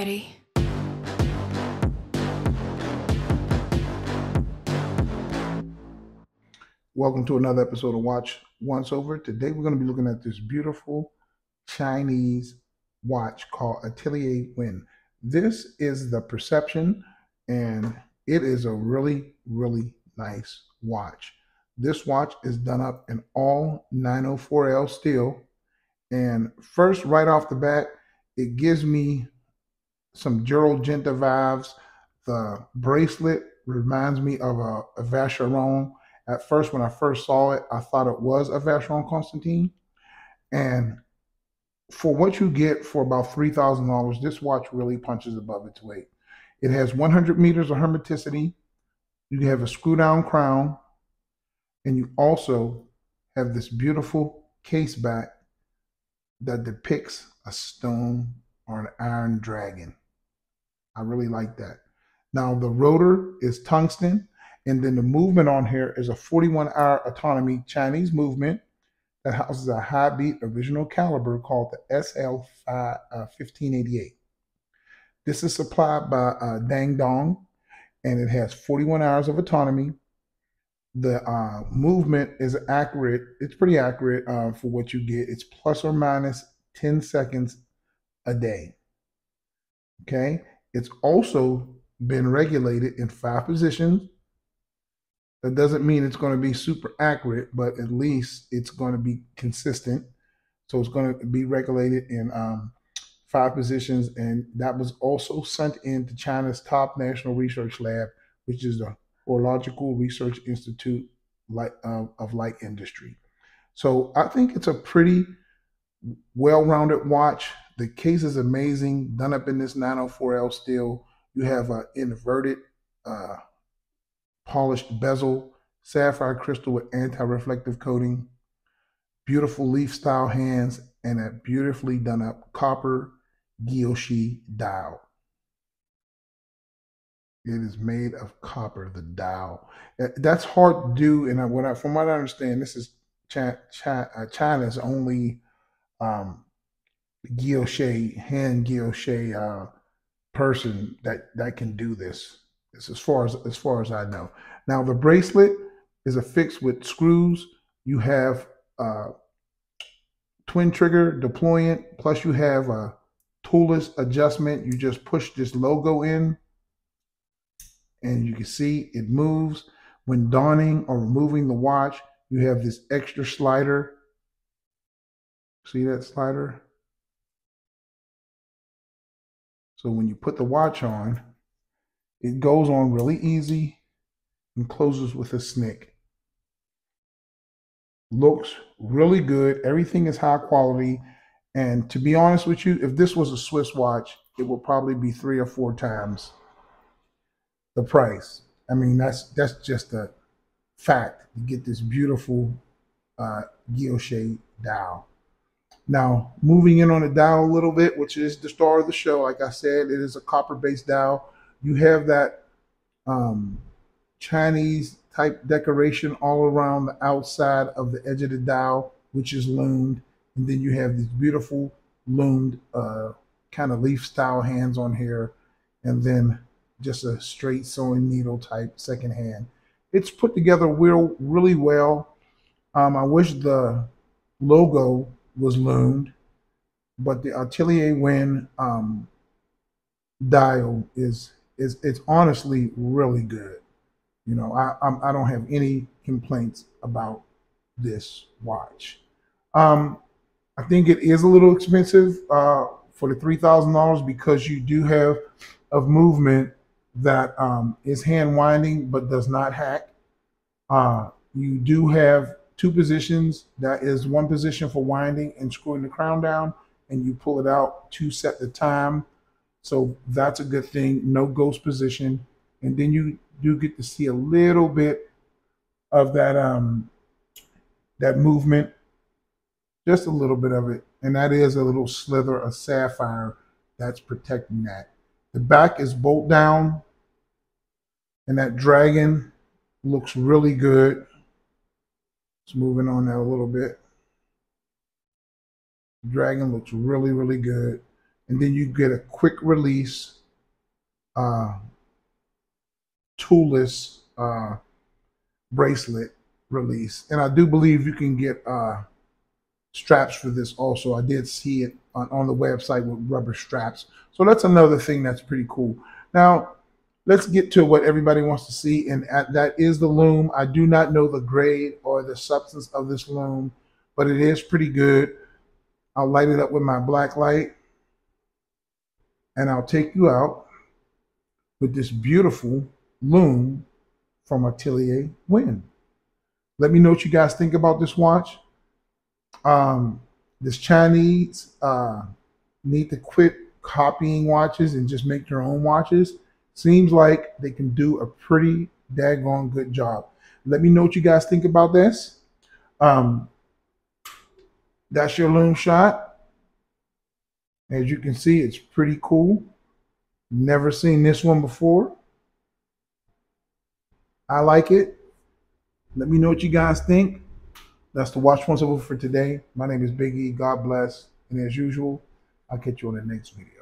Betty. Welcome to another episode of Watch Once Over. Today we're going to be looking at this beautiful Chinese watch called Atelier Wen. This is the Perception, and it is a really, really nice watch. This watch is done up in all 904L steel. And first, right off the bat, it gives me some Gerald Genta vibes. The bracelet reminds me of a, a Vacheron. At first, when I first saw it, I thought it was a Vacheron Constantin. And for what you get for about $3,000, this watch really punches above its weight. It has 100 meters of hermeticity. You have a screw down crown. And you also have this beautiful case back that depicts a stone or an iron dragon. I really like that. Now, the rotor is tungsten, and then the movement on here is a 41 hour autonomy Chinese movement that houses a high beat original caliber called the SL 1588. Uh, this is supplied by uh, Dandong, and it has 41 hours of autonomy. The uh, movement is accurate. It's pretty accurate uh, for what you get. It's plus or minus 10 seconds a day. Okay. It's also been regulated in five positions. That doesn't mean it's going to be super accurate, but at least it's going to be consistent. So it's going to be regulated in um, five positions, and that was also sent into China's top national research lab, which is the Horological Research Institute uh, of Light Industry. So I think it's a pretty well-rounded watch. The case is amazing, done up in this 904L steel. You have an inverted uh, polished bezel, sapphire crystal with anti-reflective coating, beautiful leaf style hands, and a beautifully done up copper Guilloche dial. It is made of copper, the dial. Uh, that's hard to do. And what I, from what I understand, this is uh, China's only um, guilloche, hand guilloche uh, person that that can do this. This as far as as far as I know. Now the bracelet is affixed with screws. You have uh, twin trigger deployant, plus you have a toolless adjustment. You just push this logo in, and you can see it moves. When donning or removing the watch, you have this extra slider See that slider? So when you put the watch on, it goes on really easy and closes with a snick. Looks really good. Everything is high quality. And to be honest with you, if this was a Swiss watch, it would probably be three or four times the price. I mean, that's that's just a fact. You get this beautiful uh, guilloche dial. Now, moving in on the dial a little bit, which is the star of the show, like I said, it is a copper based dial. You have that um, Chinese type decoration all around the outside of the edge of the dial, which is loomed. And then you have these beautiful loomed uh, kind of leaf style hands on here. And then just a straight sewing needle type second hand. It's put together real, really well. Um, I wish the logo was loomed, but the Atelier Wen um, dial is is it's honestly really good. You know, I I'm, I do not have any complaints about this watch. Um, I think it is a little expensive uh, for the three thousand dollars because you do have a movement that um, is hand winding but does not hack. Uh, you do have two positions. That is one position for winding and screwing the crown down, and you pull it out to set the time. So that's a good thing. No ghost position. And then you do get to see a little bit of that um that movement, just a little bit of it. And that is a little slither of sapphire that's protecting that. The back is bolt down, and that dragon looks really good. Just moving on that a little bit. Dragon looks really, really good. and then you get a quick release, uh, toolless uh, bracelet release. And I do believe you can get uh, straps for this also. I did see it on, on the website with rubber straps. So that's another thing that's pretty cool. Now, let's get to what everybody wants to see, and that is the loom. I do not know the grade or the substance of this loom, but it is pretty good. I'll light it up with my black light, and I'll take you out with this beautiful loom from Atelier Wen. Let me know what you guys think about this watch. Um, this Chinese uh, need to quit copying watches and just make their own watches. Seems like they can do a pretty daggone good job. Let me know what you guys think about this. Um, that's your loom shot. As you can see, it's pretty cool. Never seen this one before. I like it. Let me know what you guys think. That's the Watch Once Over for today. My name is Big E. God bless. And as usual, I'll catch you on the next video.